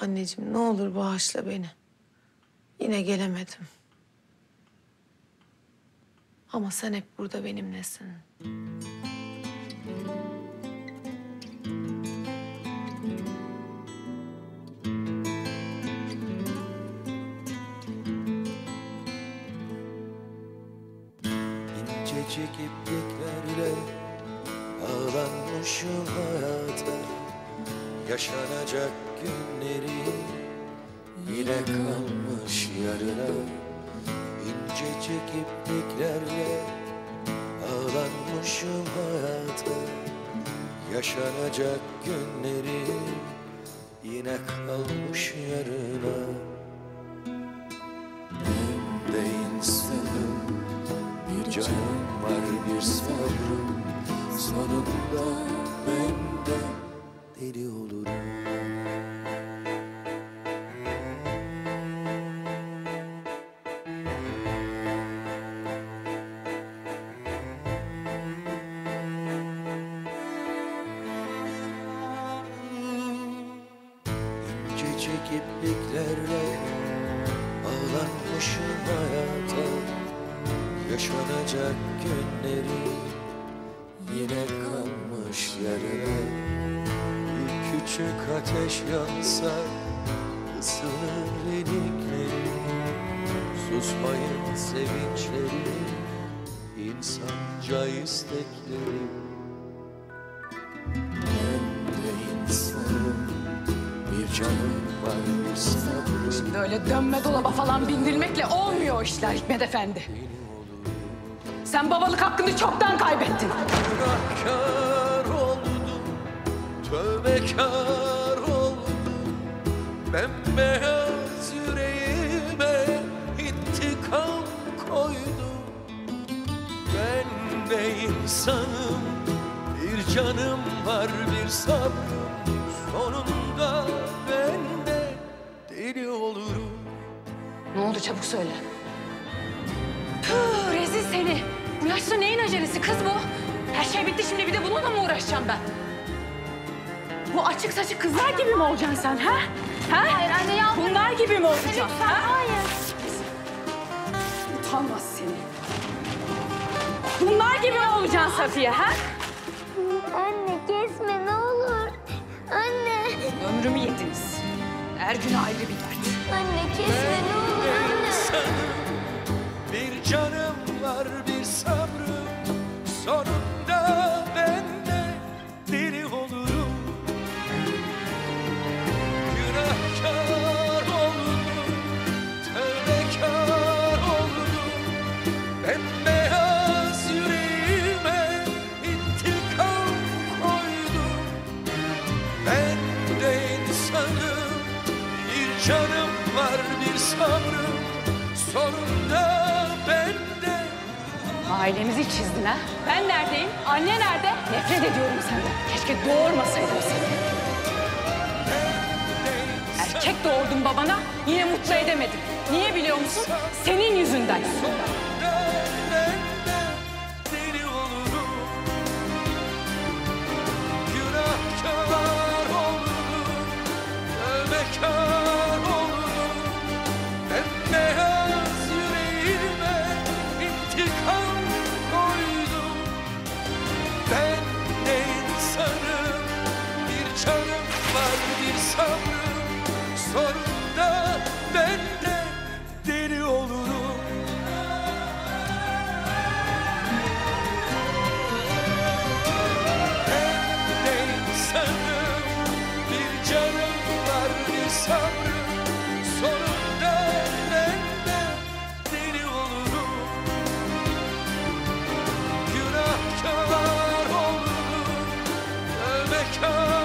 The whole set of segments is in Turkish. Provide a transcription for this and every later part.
Anneciğim ne olur bağışla beni. Yine gelemedim. Ama sen hep burada benimlesin. İncecik ipliklerle bağlanmışım hayata Yaşanacak günlerim yine kalmış yarına. İncecik ipliklerle bağlanmışım hayata. Yaşanacak günlerim yine kalmış yarına. Ben de insanım bir canım var bir sabrım. Sonunda ben de deli olurum İncecik ipliklerle bağlanmışım hayata Yaşanacak günleri yine kalmış yarına Bir küçük ateş yansa ısınır ilikleri Susmayın sevinçleri insanca istekleri Böyle dönme dolaba falan bindirmekle olmuyor işler Hikmet Efendi. Sen babalık hakkını çoktan kaybettin. Günahkar oldum, tövbekar oldum Bembeyaz yüreğime intikam koydum Ben de insanım, bir canım var bir sabrım Sonunda deli olurum Ne oldu çabuk söyle. Tüh, rezil seni. Bu yaşta neyin acelesi kız bu? Her şey bitti şimdi bir de bununla mı uğraşacağım ben? Bu açık saçık kızlar gibi mi olacaksın sen ha? Ha? Hayır anne ya. Bunlar gibi mi olacaksın? ha? Hayır. Utanmaz seni. Bunlar gibi mi olacaksın Safiye ha? Anne kesme ne olur. Anne. Ömrümü yediniz. Her gün ayrı bir dert. Anne kesme ne olur anne. insanım Ailemizi çizdin ha? Ben neredeyim? Anne nerede? Nefret ediyorum senden. Keşke doğurmasaydım seni. Erkek doğurdun babana, yine mutlu edemedim. Niye biliyor musun? Senin yüzünden. Tövbekar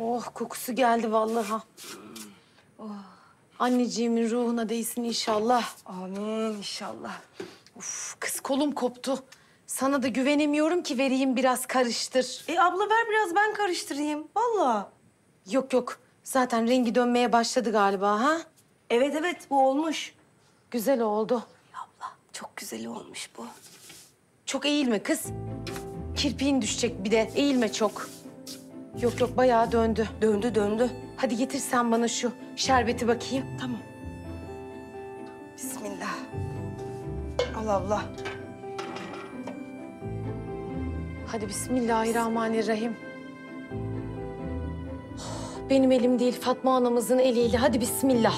Oh kokusu geldi vallahi. Oh. Anneciğimin ruhuna değsin inşallah. Amin inşallah. Uf, kız kolum koptu. Sana da güvenemiyorum ki vereyim biraz karıştır. E abla ver biraz ben karıştırayım. Vallahi. Yok yok. Zaten rengi dönmeye başladı galiba ha? Evet evet bu olmuş. Güzel oldu. Abla çok güzel olmuş bu. Çok eğilme kız. Kirpiğin düşecek bir de. Eğilme çok. Yok yok bayağı döndü. Döndü döndü. Hadi getir sen bana şu şerbeti bakayım. Tamam. Bismillah. Al abla. Hadi bismillahirrahmanirrahim. Oh, Benim elim değil Fatma anamızın eliyle. Hadi bismillah.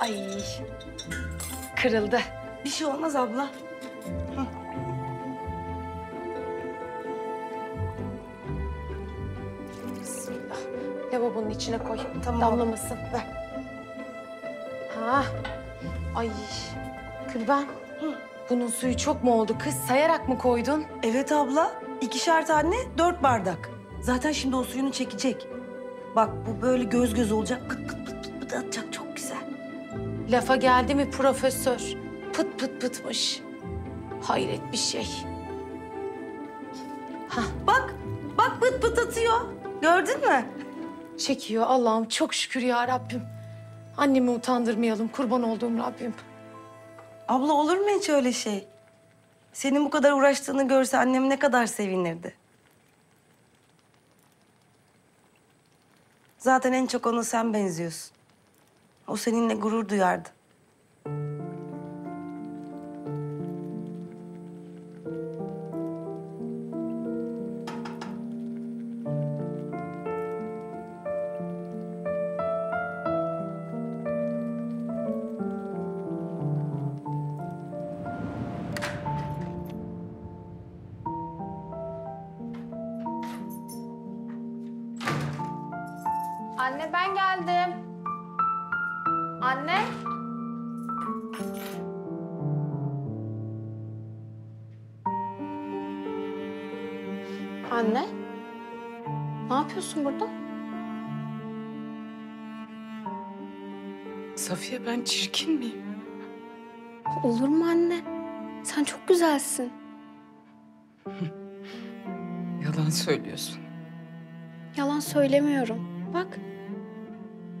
Ay. Kırıldı. Bir şey olmaz abla. Bismillah. Lavabonun içine koy. Tamam. Damlamasın. Ver. Ha. Ay. Kırben. Bunun suyu çok mu oldu kız? Sayarak mı koydun? Evet abla. İkişer tane dört bardak. Zaten şimdi o suyunu çekecek. Bak bu böyle göz göz olacak. Pıt pıt pıt pıt, atacak çok. Lafa geldi mi profesör? Pıt pıt pıtmış. Hayret bir şey. Bak bak pıt pıt atıyor. Gördün mü? Çekiyor Allah'ım çok şükür ya Rabbim. Annemi utandırmayalım kurban olduğum Rabbim. Abla olur mu hiç öyle şey? Senin bu kadar uğraştığını görse annem ne kadar sevinirdi. Zaten en çok ona sen benziyorsun. O seninle gurur duyardı. Anne ben geldim. Anne. Anne. Ne yapıyorsun burada? Safiye ben çirkin miyim? Olur mu anne? Sen çok güzelsin. Yalan söylüyorsun. Yalan söylemiyorum. Bak.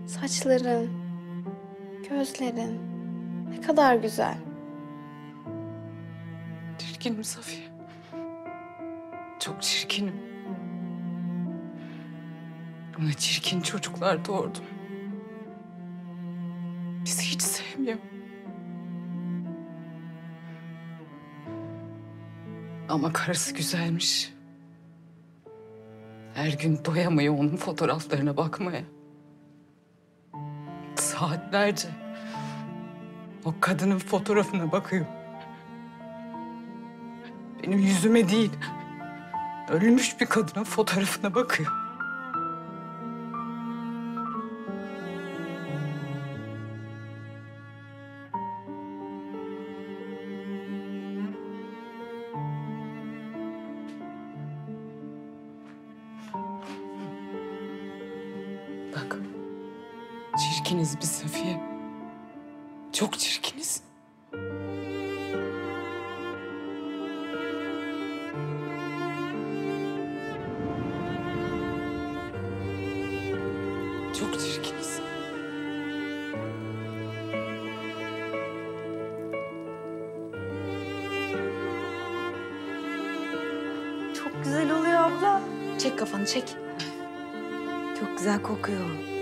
Saçların, gözlerin ne kadar güzel. Çirkinim Safiye. Çok çirkinim. Bana çirkin çocuklar doğurdum. Bizi hiç sevmiyor. Ama karısı güzelmiş. Her gün doyamıyor onun fotoğraflarına bakmaya. Saatlerce o kadının fotoğrafına bakıyor. Benim yüzüme değil, ölmüş bir kadının fotoğrafına bakıyor. Çirkiniz biz Safiye. Çok çirkiniz. Çok çirkiniz. Çok güzel oluyor abla. Çek kafanı çek. Çok güzel kokuyor.